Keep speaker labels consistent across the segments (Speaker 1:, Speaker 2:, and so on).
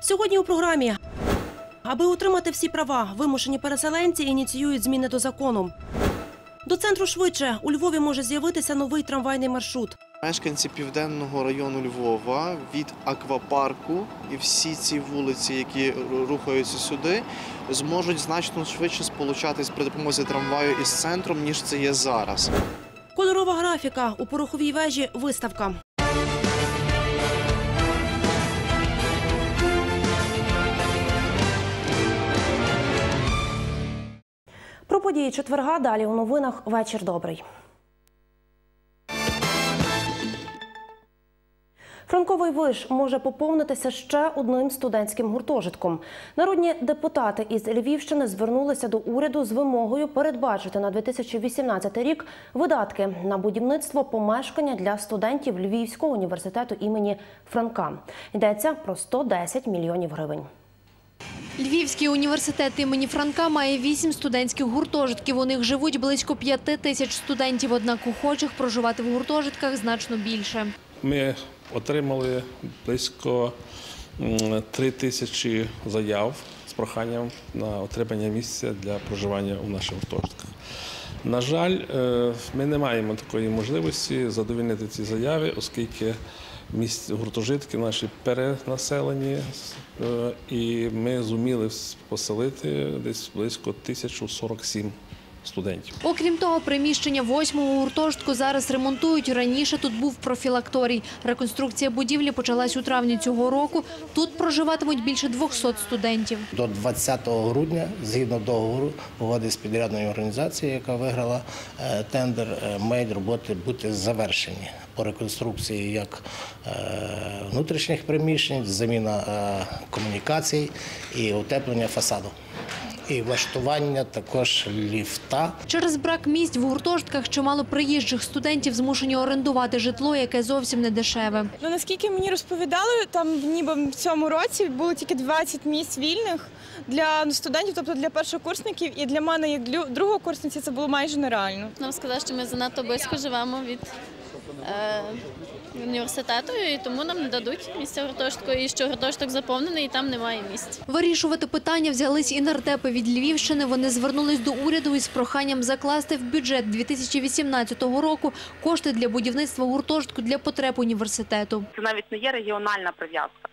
Speaker 1: Сьогодні у програмі. Аби отримати всі права, вимушені переселенці ініціюють зміни до закону. До центру швидше у Львові може з'явитися новий трамвайний маршрут.
Speaker 2: Мешканці південного району Львова від аквапарку і всі ці вулиці, які рухаються сюди, зможуть значно швидше сполучатись при допомозі трамваю із центром, ніж це є зараз.
Speaker 1: Кольорова графіка у пороховій вежі виставка. Про події четверга далі у новинах вечір добрий. Франковий виш може поповнитися ще одним студентським гуртожитком. Народні депутати із Львівщини звернулися до уряду з вимогою передбачити на 2018 рік видатки на будівництво помешкання для студентів Львівського університету імені Франка. Йдеться про 110 мільйонів гривень.
Speaker 3: Львівський університет імені Франка має вісім студентських гуртожитків. У них живуть близько п'яти тисяч студентів, однак охочих проживати в гуртожитках значно більше.
Speaker 4: Ми отримали близько три тисячі заяв з проханням на отримання місця для проживання у наших гуртожитках. На жаль, е, ми не маємо такої можливості задовільнити ці заяви, оскільки місць гуртожитки наші перенаселені, е, і ми зуміли поселити десь близько 1047 студентів.
Speaker 3: Окрім того, приміщення восьмого гуртожитку зараз ремонтують. Раніше тут був профілакторій. Реконструкція будівлі почалась у травні цього року. Тут проживатимуть більше 200 студентів.
Speaker 5: До 20 грудня, згідно договору, угоди з підрядною організацією, яка виграла е, тендер, е, мають роботи бути завершені по реконструкції як е, внутрішніх приміщень, заміна комунікацій і утеплення фасаду. І влаштування також ліфта
Speaker 3: Через брак місць в гуртожитках чимало приїжджих студентів змушені орендувати житло, яке зовсім не дешеве.
Speaker 6: Ну наскільки мені розповідали, там ніби в цьому році було тільки 20 місць вільних для студентів, тобто для першокурсників, і для мене, як для другокурсниці, це було майже нереально.
Speaker 7: Нам сказали, що ми занадто близько живемо від е, університету, і тому нам не дадуть місця в гуртожитку, і що гуртожиток заповнений, і там немає місць.
Speaker 3: Вирішувати питання взялись і нардепи від Львівщини. Вони звернулись до уряду із проханням закласти в бюджет 2018 року кошти для будівництва гуртожитку для потреб університету.
Speaker 8: Це навіть не є регіональна прив'язка.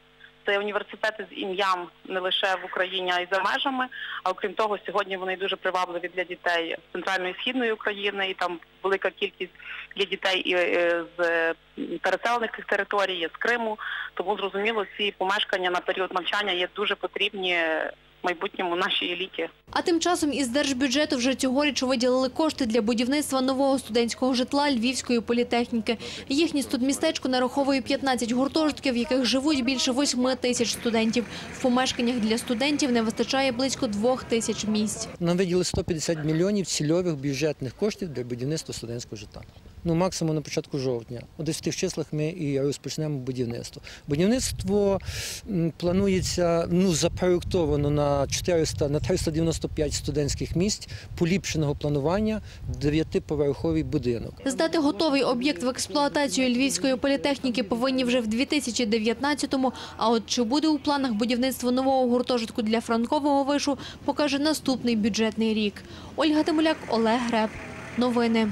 Speaker 8: Це університети з ім'ям не лише в Україні, а й за межами. А окрім того, сьогодні вони дуже привабливі для дітей з центральної і східної України, і там велика кількість є дітей і е, з переселених територій, з Криму. Тому зрозуміло, ці помешкання на період навчання є дуже потрібні майбутньому нашій еліті.
Speaker 3: А тим часом із держбюджету вже цьогоріч виділили кошти для будівництва нового студентського житла Львівської політехніки. Їхнє студмістечко нараховує 15 гуртожитків, в яких живуть більше 8 тисяч студентів. В помешканнях для студентів не вистачає близько 2 тисяч місць.
Speaker 9: Нам виділили 150 мільйонів цільових бюджетних коштів для будівництва студентського житла. Ну, максимум на початку жовтня. От Десь в тих числах ми і розпочнемо будівництво. Будівництво планується ну, запроєктовано на 400, на 395 студентських місць поліпшеного планування, дев'ятиповерховий будинок.
Speaker 3: Здати готовий об'єкт в експлуатацію Львівської політехніки повинні вже в 2019-му. А от чи буде у планах будівництво нового гуртожитку для франкового вишу, покаже наступний бюджетний рік. Ольга Тимуляк, Олег Греб. Новини.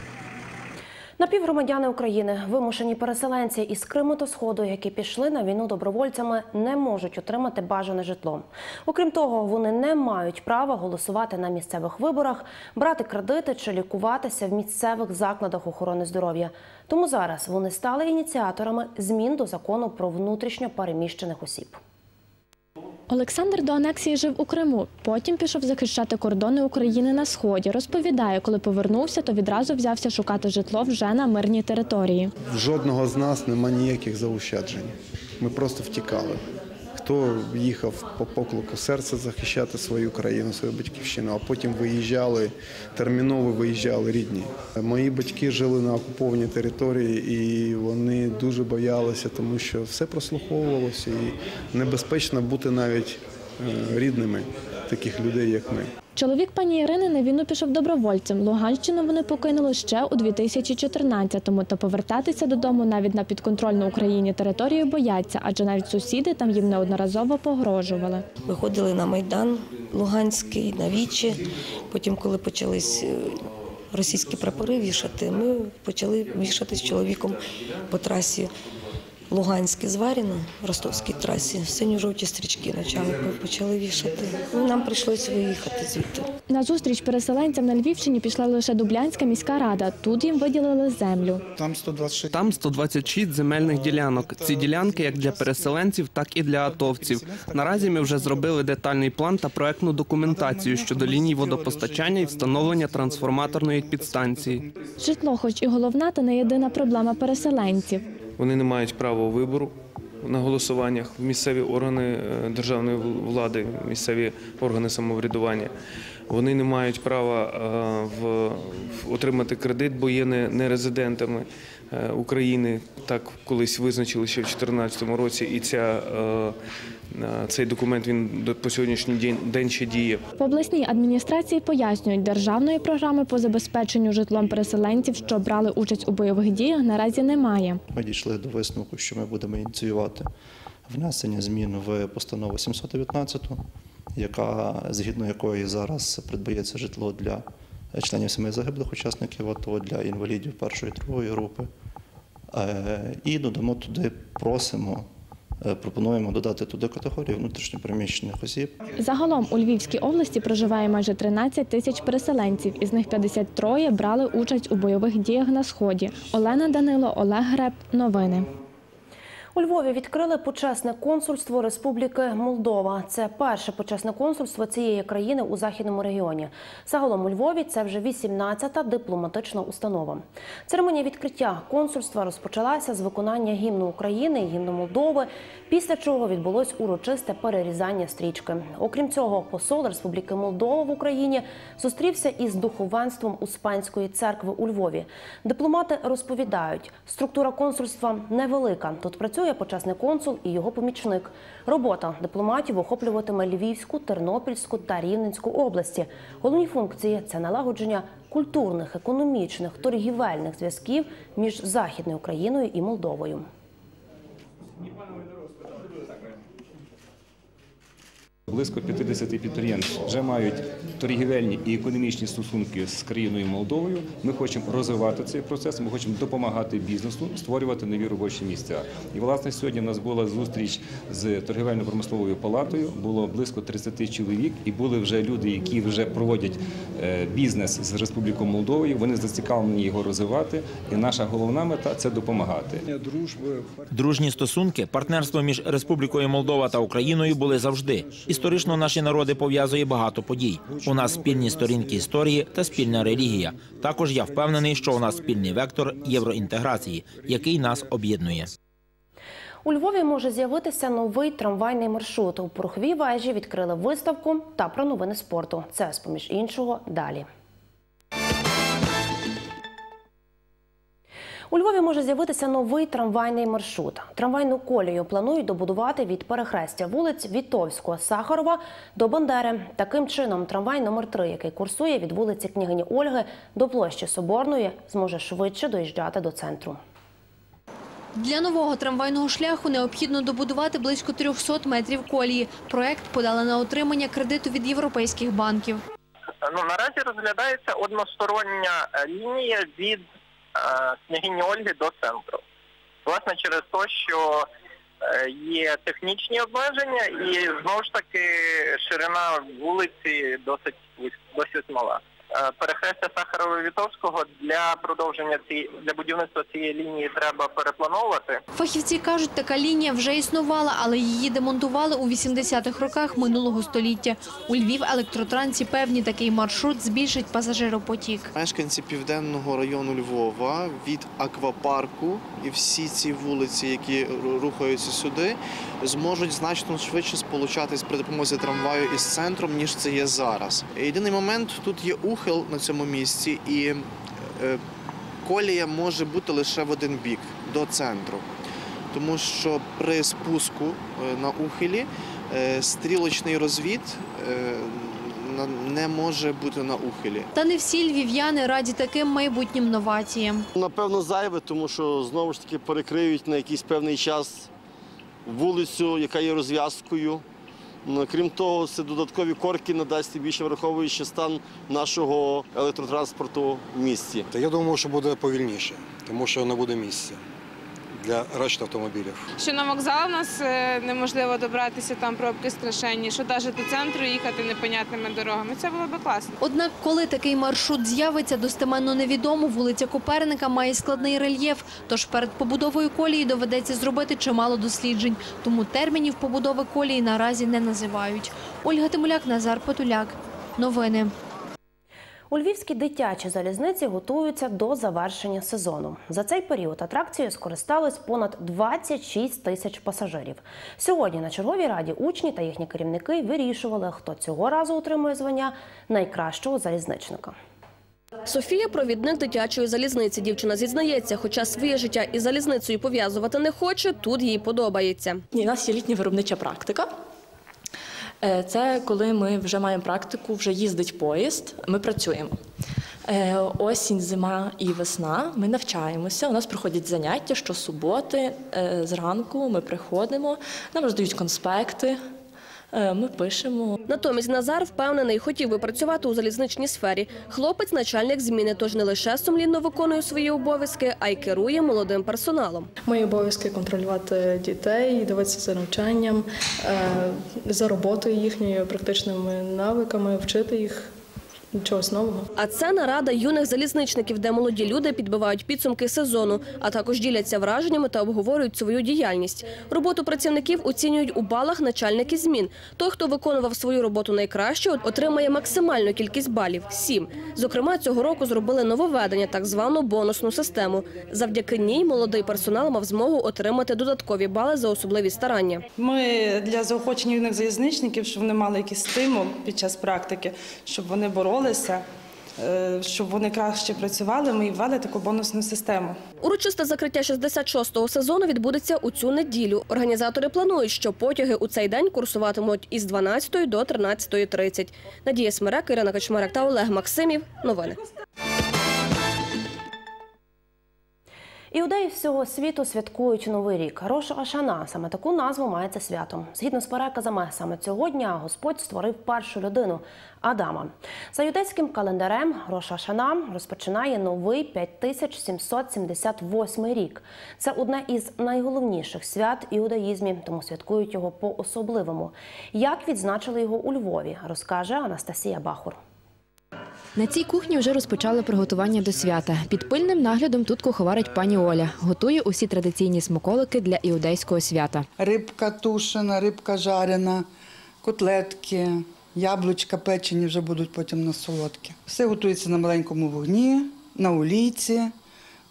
Speaker 1: Напівгромадяни України, вимушені переселенці із Криму та Сходу, які пішли на війну добровольцями, не можуть отримати бажане житло. Окрім того, вони не мають права голосувати на місцевих виборах, брати кредити чи лікуватися в місцевих закладах охорони здоров'я. Тому зараз вони стали ініціаторами змін до закону про внутрішньо переміщених осіб.
Speaker 10: Олександр до анексії жив у Криму. Потім пішов захищати кордони України на сході. Розповідає, коли повернувся, то відразу взявся шукати житло вже на мирній території.
Speaker 11: Жодного з нас нема ніяких заощаджень. Ми просто втікали. Хто їхав по поклику серця захищати свою країну, свою батьківщину, а потім виїжджали, терміново виїжджали рідні. Мої батьки жили на окупованій території і вони дуже боялися, тому що все прослуховувалося і небезпечно бути навіть е, рідними. таких людей, як ми.
Speaker 10: Чоловік пані Ірини на війну пішов добровольцем. Луганщину вони покинули ще у 2014-му, та повертатися додому навіть на підконтрольну Україні територію бояться, адже навіть сусіди там їм неодноразово погрожували.
Speaker 12: Виходили на Майдан Луганський, на Вічі. Потім, коли почались е, російські прапори вішати, ми почали вішати з чоловіком по трасі Луганське Зваріно, ростовській трасі, синьо-жовті стрічки почали, почали вішати. Ну, нам прийшлося виїхати звідти.
Speaker 10: На зустріч переселенцям на Львівщині пішла лише Дублянська міська рада. Тут їм виділили землю.
Speaker 13: Там 126
Speaker 14: Там 126 земельних ділянок. Ці ділянки як для переселенців, так і для атовців. Наразі ми вже зробили детальний план та проектну документацію щодо ліній водопостачання і встановлення трансформаторної підстанції.
Speaker 10: Житло, хоч і головна, та не єдина проблема переселенців.
Speaker 15: Вони не мають права вибору на голосуваннях місцеві органи е, державної влади, місцеві органи самоврядування. Вони не мають права е, в, отримати кредит, бо є не, резидентами України. Так колись визначили ще в 2014 році, і ця, е, е, цей документ він до- по сьогоднішній день, день ще діє.
Speaker 10: В обласній адміністрації пояснюють, державної програми по забезпеченню житлом переселенців, що брали участь у бойових діях, наразі немає.
Speaker 16: Ми дійшли до висновку, що ми будемо ініціювати внесення змін в постанову 719, яка згідно якої зараз придбається житло для членів сімей загиблих учасників АТО, для інвалідів першої і другої групи. Е, І додамо туди, просимо, е, пропонуємо додати туди категорію внутрішньопереміщених осіб.
Speaker 10: Загалом у Львівській області проживає майже 13 тисяч переселенців. Із них 53 брали участь у бойових діях на сході. Олена Данило, Олег Греб. Новини.
Speaker 1: У Львові відкрили почесне консульство Республіки Молдова. Це перше почесне консульство цієї країни у західному регіоні. Загалом у Львові це вже 18-та дипломатична установа. Церемонія відкриття консульства розпочалася з виконання гімну України і гімну Молдови, після чого відбулось урочисте перерізання стрічки. Окрім цього, посол Республіки Молдова в Україні зустрівся із духовенством Успенської церкви у Львові. Дипломати розповідають, структура консульства невелика. Тут працює почесний консул і його помічник. Робота дипломатів охоплюватиме Львівську, Тернопільську та Рівненську області. Головні функції це налагодження культурних, економічних, торгівельних зв'язків між Західною Україною і Молдовою.
Speaker 17: Близько 50 підприємств вже мають торгівельні і економічні стосунки з країною Молдовою. Ми хочемо розвивати цей процес. Ми хочемо допомагати бізнесу, створювати нові робочі місця. І власне сьогодні у нас була зустріч з торгівельно-промисловою палатою. Було близько 30 чоловік, і були вже люди, які вже проводять е, бізнес з Республікою Молдовою. Вони зацікавлені його розвивати. І наша головна мета це допомагати.
Speaker 18: Дружні стосунки, партнерство між Республікою Молдова та Україною були завжди. Історично наші народи пов'язує багато подій. У нас спільні сторінки історії та спільна релігія. Також я впевнений, що у нас спільний вектор євроінтеграції, який нас об'єднує.
Speaker 1: У Львові може з'явитися новий трамвайний маршрут. У пороховій вежі відкрили виставку та про новини спорту. Це, з-поміж іншого, далі. У Львові може з'явитися новий трамвайний маршрут. Трамвайну колію планують добудувати від перехрестя вулиць Вітовського, Сахарова до Бандери. Таким чином, трамвай номер 3 який курсує від вулиці княгині Ольги до площі Соборної, зможе швидше доїжджати до центру.
Speaker 3: Для нового трамвайного шляху необхідно добудувати близько 300 метрів колії. Проект подали на отримання кредиту від європейських банків.
Speaker 19: Ну, наразі розглядається одностороння е, лінія від княгині Ольги до центру. Власне, через те, що е, є технічні обмеження і знову ж таки ширина вулиці досить досить мала. Е, Перехрестя Сахарова Вітовського для продовження цієї для будівництва цієї лінії треба переплановувати.
Speaker 3: Фахівці кажуть, така лінія вже існувала, але її демонтували у 80-х роках минулого століття. У Львів електротрансі певні такий маршрут збільшить пасажиропотік.
Speaker 2: Мешканці південного району Львова від аквапарку і всі ці вулиці, які рухаються сюди, зможуть значно швидше сполучатись при допомозі трамваю із центром, ніж це є зараз. Єдиний момент тут є ухил на цьому місці, і е, колія може бути лише в один бік до центру. Тому що при спуску е, на ухилі е, стрілочний розвід не може бути на ухилі.
Speaker 3: Та не всі львів'яни раді таким майбутнім новаціям.
Speaker 13: Напевно, зайве, тому що знову ж таки перекриють на якийсь певний час вулицю, яка є розв'язкою. Ну, Крім того, це додаткові корки надасть і більше враховуючи стан нашого електротранспорту в місті.
Speaker 20: Я думаю, що буде повільніше, тому що не буде місця для решти автомобілів.
Speaker 21: Що на вокзал у нас е, неможливо добратися, там пробки страшенні, що навіть до центру їхати непонятними дорогами. Це було би класно.
Speaker 3: Однак, коли такий маршрут з'явиться, достеменно невідомо. Вулиця Коперника має складний рельєф, тож перед побудовою колії доведеться зробити чимало досліджень. Тому термінів побудови колії наразі не називають. Ольга Тимуляк, Назар Потуляк. Новини.
Speaker 1: У львівській дитячій залізниці готуються до завершення сезону. За цей період атракцією скористались понад 26 тисяч пасажирів. Сьогодні на черговій раді учні та їхні керівники вирішували, хто цього разу отримує звання найкращого залізничника.
Speaker 22: Софія провідник дитячої залізниці. Дівчина зізнається, хоча своє життя із залізницею пов'язувати не хоче, тут їй подобається.
Speaker 23: У нас є літня виробнича практика. Е, Це коли ми вже маємо практику, вже їздить поїзд, ми працюємо. Е, Осінь, зима і весна ми навчаємося. У нас проходять заняття щосуботи. Е, Зранку ми приходимо, нам роздають конспекти, ми пишемо.
Speaker 22: Натомість Назар впевнений, хотів би працювати у залізничній сфері. Хлопець начальник зміни, тож не лише сумлінно виконує свої обов'язки, а й керує молодим персоналом.
Speaker 24: Мої обов'язки контролювати дітей, дивитися за навчанням, е, за роботою їхньою, практичними навиками, вчити їх чогось нового.
Speaker 22: А це нарада юних залізничників, де молоді люди підбивають підсумки сезону, а також діляться враженнями та обговорюють свою діяльність. Роботу працівників оцінюють у балах начальники змін. Той, хто виконував свою роботу найкраще, отримає максимальну кількість балів сім. Зокрема, цього року зробили нововведення, так звану бонусну систему. Завдяки ній молодий персонал мав змогу отримати додаткові бали за особливі старання.
Speaker 25: Ми для заохочення юних залізничників, щоб вони мали якийсь стимул під час практики, щоб вони боролися, е, щоб вони краще працювали. Ми ввели таку бонусну систему.
Speaker 22: Урочисте закриття 66-го сезону відбудеться у цю неділю. Організатори планують, що потяги у цей день курсуватимуть із 12 до 13.30. Надія Смирек, Ірина Качмарек та Олег Максимів. Новини.
Speaker 1: Іудеї всього світу святкують новий рік. Рош Ашана саме таку назву має це свято. Згідно з переказами, саме цього дня Господь створив першу людину Адама. За юдейським календарем Рош Ашана розпочинає новий 5778 рік. Це одне із найголовніших свят іудаїзмі, тому святкують його по-особливому. Як відзначили його у Львові, розкаже Анастасія Бахур.
Speaker 26: На цій кухні вже розпочали приготування до свята. Під пильним наглядом тут куховарить пані Оля. Готує усі традиційні смаколики для іудейського свята.
Speaker 27: Рибка тушена, рибка жарена, котлетки, яблучка печені вже будуть потім на солодкі. Все готується на маленькому вогні, на олійці,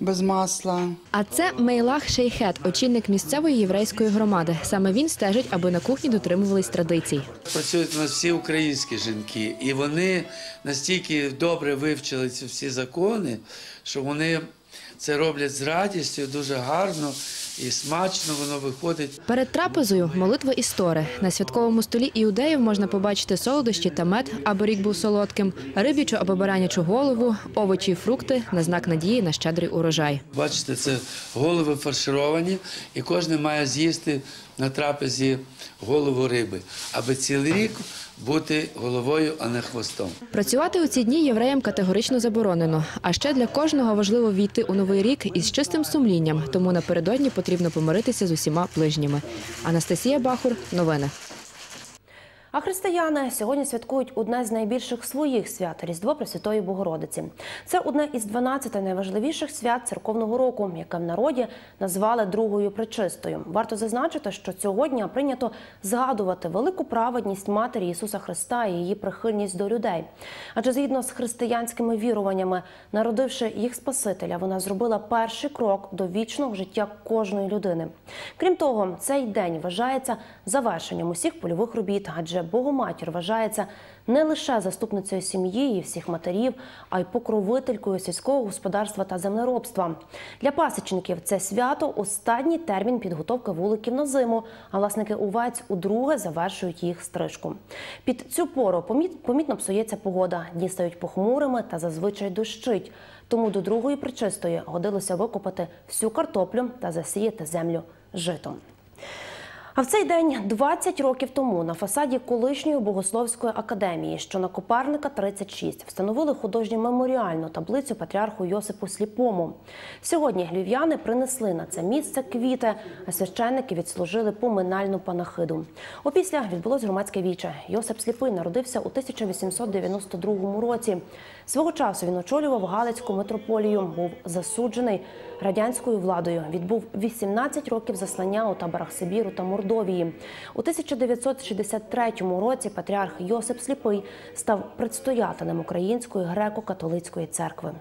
Speaker 27: без масла.
Speaker 26: А це Мейлах Шейхет, очільник місцевої єврейської громади. Саме він стежить, аби на кухні дотримувались традицій.
Speaker 28: Працюють у нас всі українські жінки, і вони настільки добре вивчили ці всі закони, що вони це роблять з радістю, дуже гарно і смачно воно виходить.
Speaker 26: Перед трапезою молитва істори. На святковому столі іудеїв можна побачити солодощі та мед, аби рік був солодким, риб'ячу або баранячу голову, овочі і фрукти на знак надії на щедрий урожай.
Speaker 28: Бачите, це голови фаршировані, і кожен має з'їсти на трапезі голову риби, аби цілий рік бути головою, а не хвостом.
Speaker 26: Працювати у ці дні євреям категорично заборонено. А ще для кожного важливо війти у новий рік із чистим сумлінням, тому напередодні потрібно помиритися з усіма ближніми. Анастасія Бахур, новини.
Speaker 1: А християни сьогодні святкують одне з найбільших своїх свят Різдво Пресвятої Богородиці. Це одне із 12 найважливіших свят церковного року, яке в народі назвали другою причистою. Варто зазначити, що цього дня прийнято згадувати велику праведність матері Ісуса Христа і її прихильність до людей. Адже згідно з християнськими віруваннями, народивши їх Спасителя, вона зробила перший крок до вічного життя кожної людини. Крім того, цей день вважається завершенням усіх польових робіт, адже адже Богоматір вважається не лише заступницею сім'ї і всіх матерів, а й покровителькою сільського господарства та землеробства. Для пасічників це свято останній термін підготовки вуликів на зиму, а власники овець удруге завершують їх стрижку. Під цю пору поміт- помітно псується погода, дні стають похмурими та зазвичай дощить. Тому до другої причистої годилося викопати всю картоплю та засіяти землю житом. А в цей день 20 років тому на фасаді колишньої богословської академії, що на Копарника 36, встановили художню меморіальну таблицю патріарху Йосипу Сліпому. Сьогодні львів'яни принесли на це місце квіти, а священники відслужили поминальну панахиду. Опісля відбулось громадське віче. Йосип Сліпий народився у 1892 році. Свого часу він очолював Галицьку митрополію, був засуджений радянською владою. Відбув 18 років заслання у таборах Сибіру та Мордовії. У 1963 році патріарх Йосип Сліпий став предстоятелем Української греко-католицької церкви.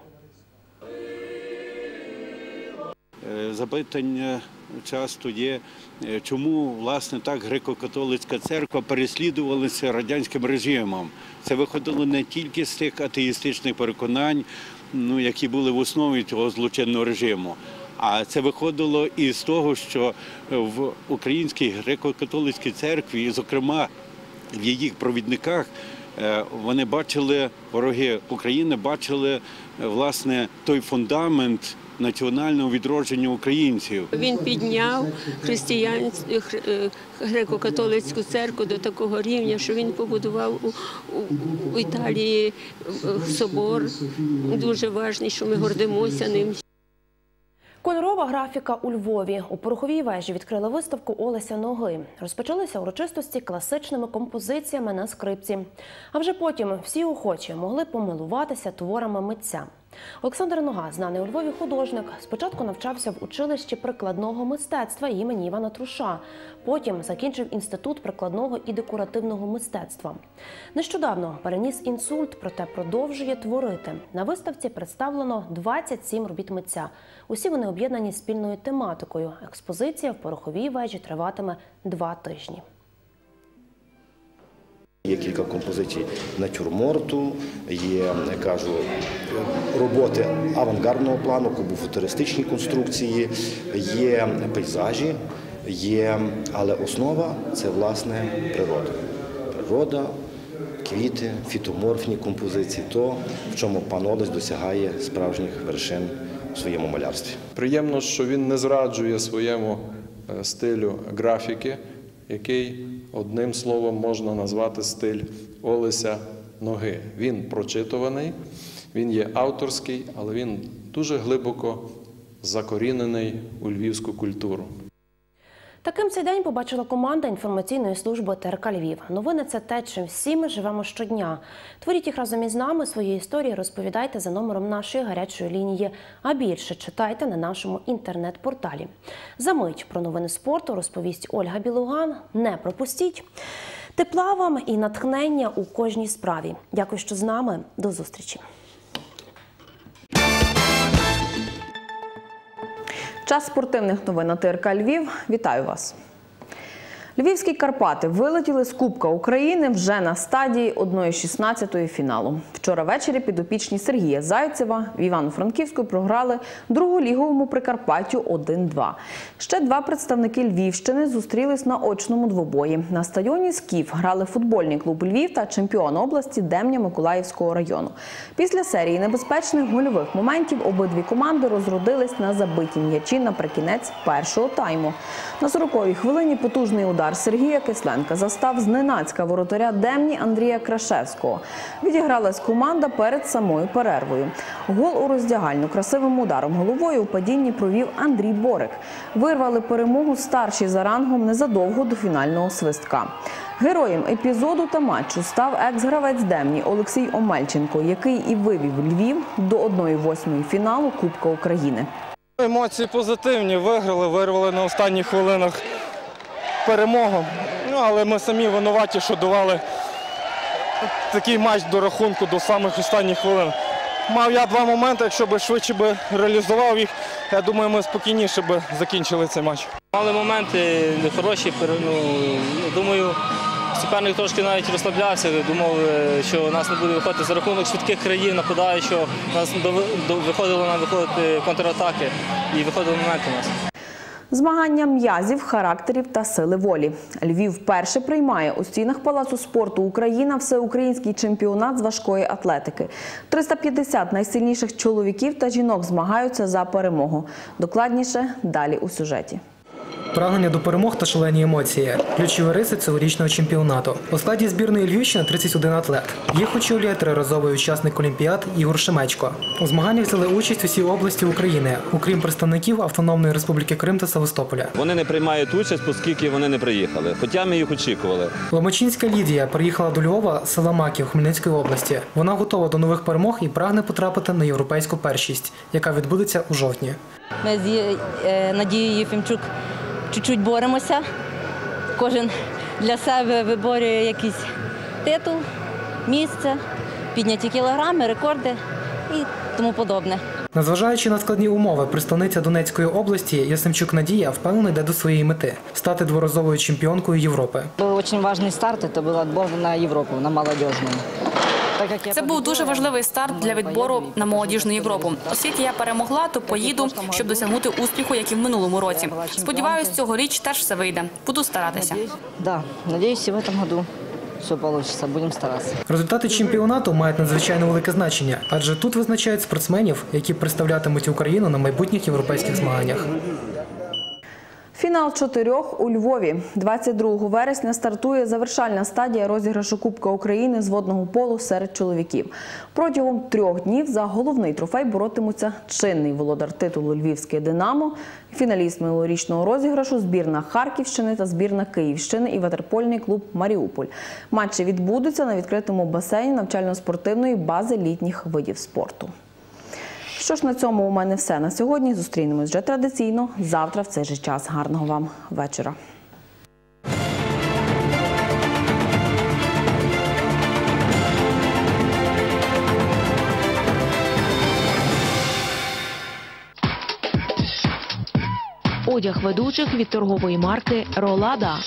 Speaker 29: Е, Запитання часто є, е, чому власне так греко-католицька церква переслідувалася радянським режимом. Це виходило не тільки з тих атеїстичних переконань, ну, які були в основі цього злочинного режиму. А це виходило і з того, що в українській греко-католицькій церкві, і, зокрема в її провідниках, е, вони бачили, вороги України бачили е, власне той фундамент національного відродження українців.
Speaker 30: Він підняв християнську греко-католицьку церкву до такого рівня, що він побудував у, у, у Італії е, собор дуже важний, що ми гордимося ним.
Speaker 1: Кольорова графіка у Львові. У пороховій вежі відкрили виставку Олеся Ноги. Розпочалися урочистості класичними композиціями на скрипці. А вже потім всі охочі могли помилуватися творами митця. Олександр Нога, знаний у Львові художник, спочатку навчався в училищі прикладного мистецтва імені Івана Труша. Потім закінчив інститут прикладного і декоративного мистецтва. Нещодавно переніс інсульт, проте продовжує творити. На виставці представлено 27 робіт митця. Усі вони об'єднані спільною тематикою. Експозиція в пороховій вежі триватиме два тижні.
Speaker 31: Є кілька композицій натюрморту, є, кажу, роботи авангардного плану, кубофутуристичні конструкції, є пейзажі, є, але основа це власне природа. Природа, квіти, фітоморфні композиції, то, в чому пан Олесь досягає справжніх вершин у своєму малярстві.
Speaker 32: Приємно, що він не зраджує своєму е, стилю графіки, який одним словом можна назвати стиль Олеся Ноги. Він прочитуваний, він є авторський, але він дуже глибоко закорінений у львівську культуру.
Speaker 1: Таким цей день побачила команда інформаційної служби ТРК Львів. Новини це те, чим всі ми живемо щодня. Творіть їх разом із нами. Свої історії розповідайте за номером нашої гарячої лінії. А більше читайте на нашому інтернет-порталі. За мить про новини спорту розповість Ольга Білуган. Не пропустіть. Тепла вам і натхнення у кожній справі. Дякую, що з нами. До зустрічі.
Speaker 33: Час спортивних новин на ТРК Львів. Вітаю вас. Львівські Карпати вилетіли з Кубка України вже на стадії 1-16 фіналу. Вчора ввечері підопічні Сергія Зайцева в Івано-Франківську програли другу ліговому Прикарпаттю 1-2. Ще два представники Львівщини зустрілись на очному двобої. На стадіоні Скіф грали футбольний клуб Львів та чемпіон області Демня Миколаївського району. Після серії небезпечних гольових моментів обидві команди розродились на забиті м'ячі наприкінець першого тайму. На 40-й хвилині потужний удар Сергія Кисленка застав зненацька воротаря Демні Андрія Крашевського. Відігралась команда перед самою перервою. Гол у роздягальню красивим ударом головою у падінні провів Андрій Борик. Вирвали перемогу старші за рангом незадовго до фінального свистка. Героєм епізоду та матчу став екс-гравець Демні Олексій Омельченко, який і вивів Львів до 1-8 фіналу Кубка України.
Speaker 34: Емоції позитивні. Виграли, вирвали на останніх хвилинах перемогу. Ну, але ми самі винуваті, що давали такий матч до рахунку до самих останніх хвилин. Мав я два моменти, якщо б швидше би реалізував їх, я думаю, ми спокійніше б закінчили цей матч.
Speaker 35: Мали моменти нехороші, ну, думаю,
Speaker 34: суперник трошки навіть розслаблявся, думав, е, що нас не буде виходити за рахунок швидких країв, нападає, що нас до, виходило нам виходити контратаки і виходили моменти у нас.
Speaker 33: Змагання м'язів, характерів та сили волі. Львів вперше приймає у стінах Палацу спорту Україна всеукраїнський чемпіонат з важкої атлетики. 350 найсильніших чоловіків та жінок змагаються за перемогу. Докладніше далі у сюжеті.
Speaker 36: Прагнення до перемог та шалені емоції. Ключові риси цьогорічного чемпіонату. У складі збірної Львівщини 31 атлет. Їх очолює триразовий учасник Олімпіад Ігор Шемечко. У змаганнях взяли участь усі області України, окрім представників Автономної Республіки Крим та Севастополя.
Speaker 35: Вони не приймають участь, оскільки вони не приїхали. Хоча ми їх очікували.
Speaker 36: Ломачинська Лідія приїхала до Львова з села Маків Хмельницької області. Вона готова до нових перемог і прагне потрапити на європейську першість, яка відбудеться у жовтні.
Speaker 37: Ми з е, Надією Єфімчук чуть-чуть боремося. Кожен для себе виборює якийсь титул, місце, підняті кілограми, рекорди і тому подобне.
Speaker 36: Незважаючи на складні умови, представниця Донецької області Ясимчук Надія впевнено йде до своєї мети стати дворазовою чемпіонкою Європи.
Speaker 38: Был очень важный старт, это был отбор на Европу, на молодежную.
Speaker 39: Це був дуже важливий старт для відбору на молодіжну Європу. Оскільки я перемогла, то поїду, щоб досягнути успіху, як і в минулому році. Сподіваюсь, цьогоріч теж все вийде. Буду старатися.
Speaker 38: Да, надеюсь, и в этом году все получится. Будем стараться.
Speaker 36: Результати чемпіонату мають надзвичайно велике значення, адже тут визначають спортсменів, які представлятимуть Україну на майбутніх європейських змаганнях.
Speaker 33: Фінал чотирьох у Львові. 22 вересня стартує завершальна стадія розіграшу Кубка України з водного полу серед чоловіків. Протягом трьох днів за головний трофей боротимуться чинний володар титулу Львівське Динамо, фіналіст минулорічного розіграшу, збірна Харківщини та збірна Київщини і ватерпольний клуб Маріуполь. Матчі відбудуться на відкритому басейні навчально-спортивної бази літніх видів спорту. Що ж на цьому у мене все на сьогодні. Зустрінемось вже традиційно завтра в цей же час. Гарного вам вечора.
Speaker 40: Одяг ведучих від торгової марки Ролада.